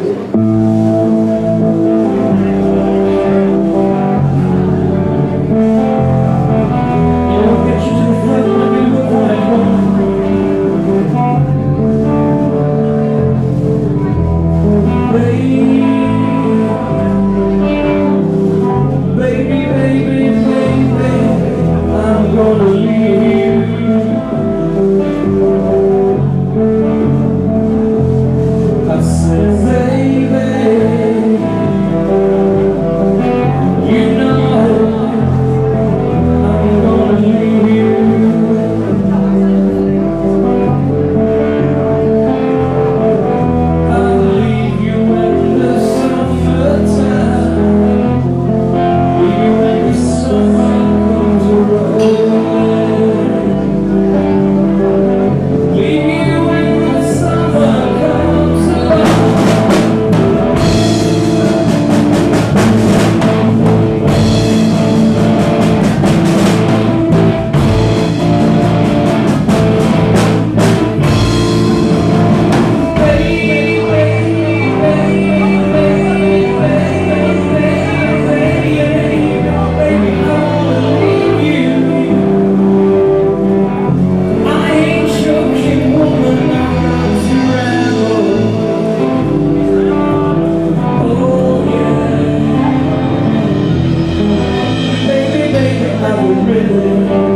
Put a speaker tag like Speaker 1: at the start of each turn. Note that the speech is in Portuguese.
Speaker 1: Deus. Senhor.